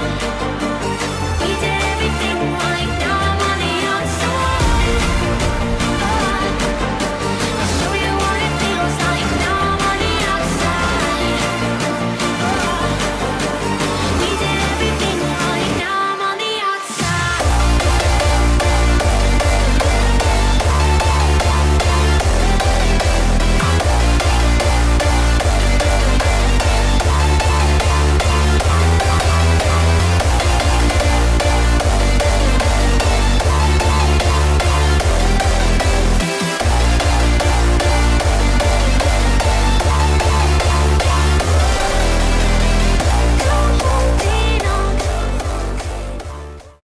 Bye.